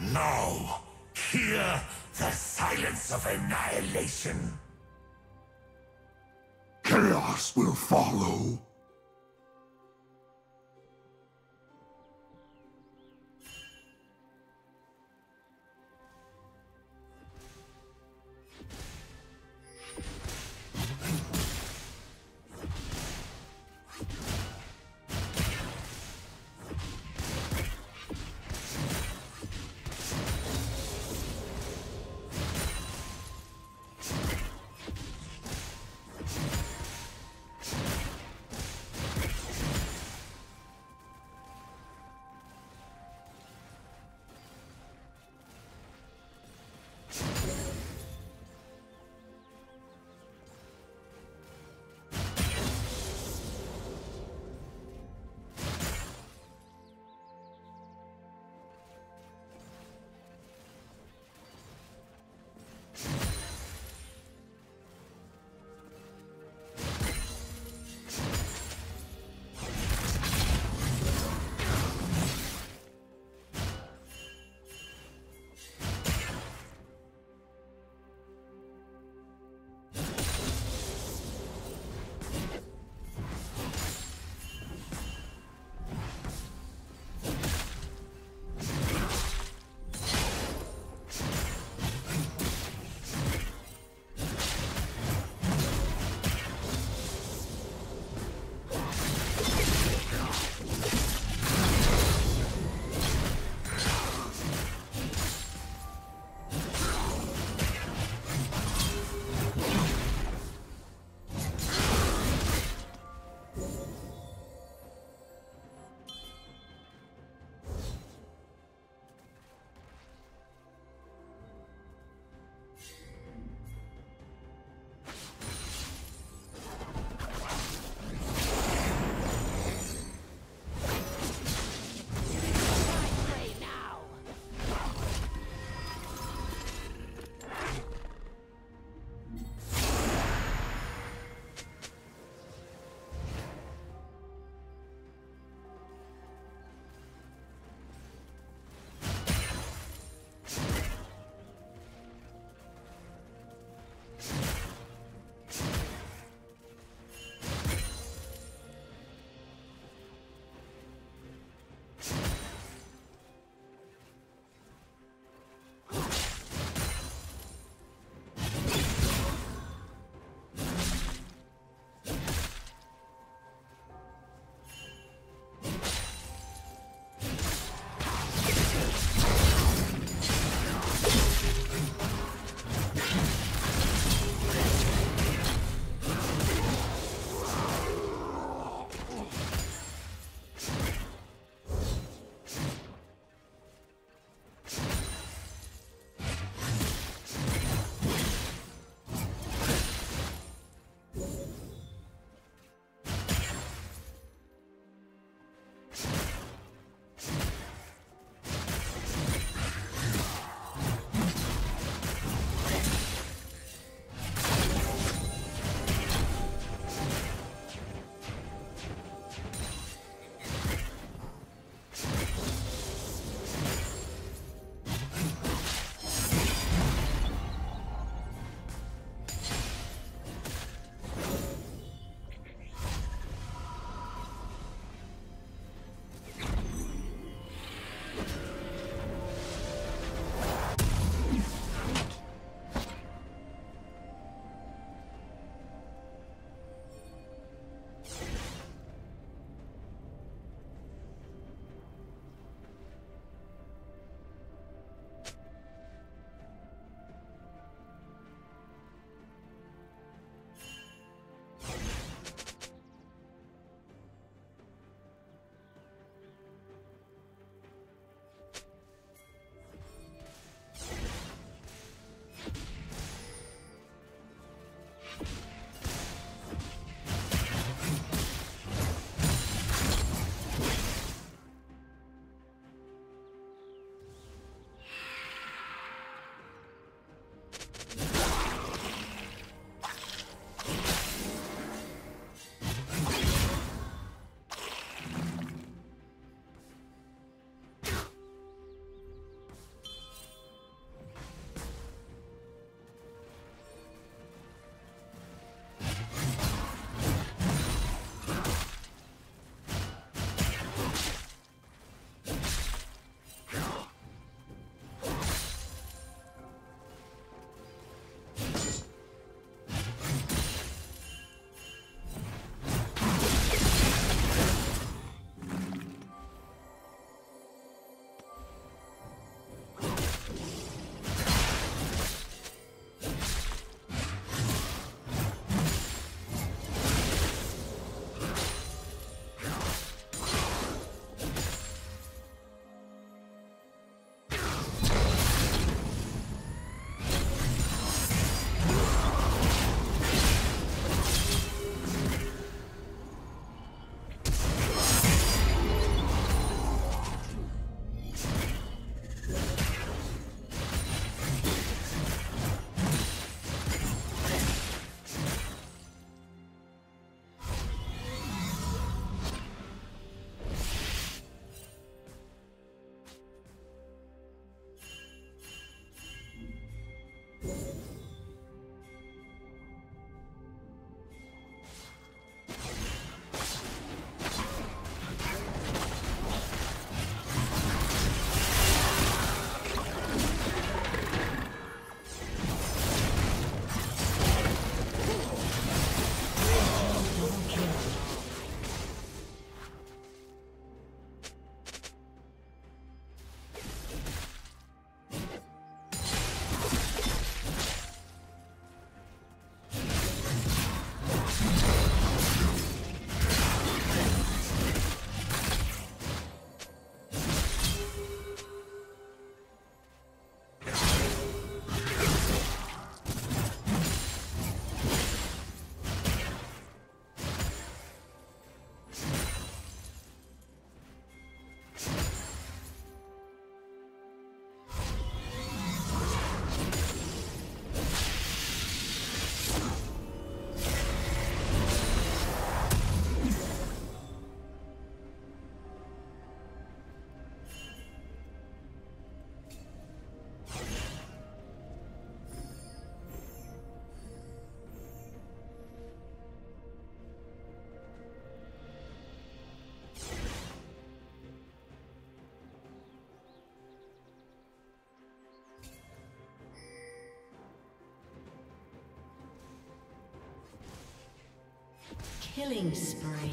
Now, hear the silence of annihilation. Chaos will follow. Killing spree.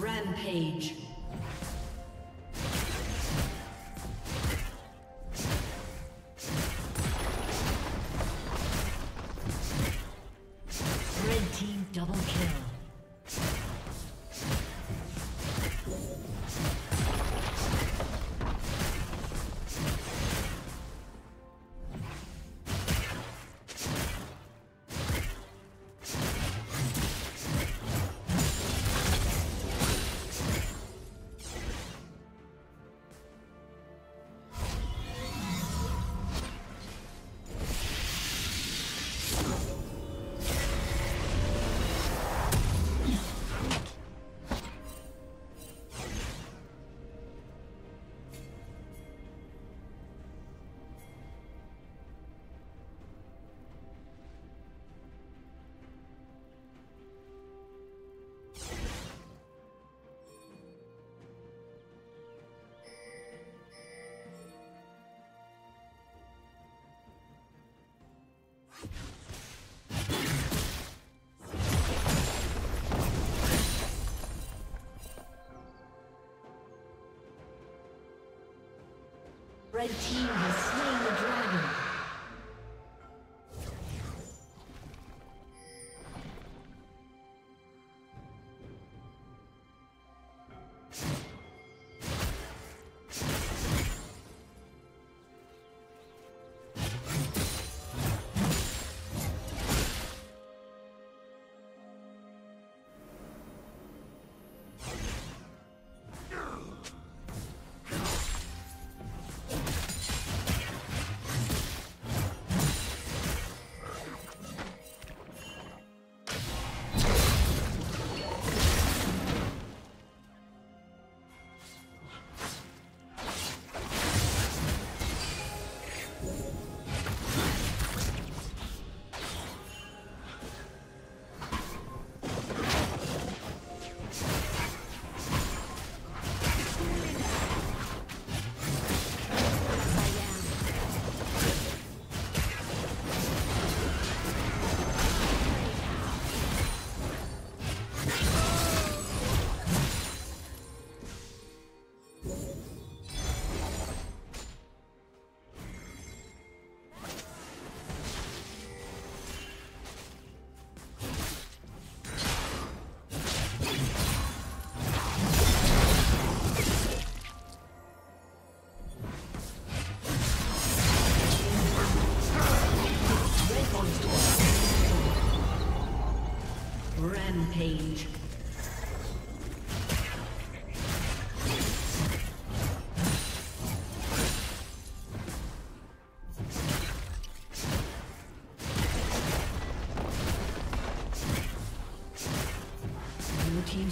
Rampage. Red team has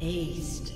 Aced.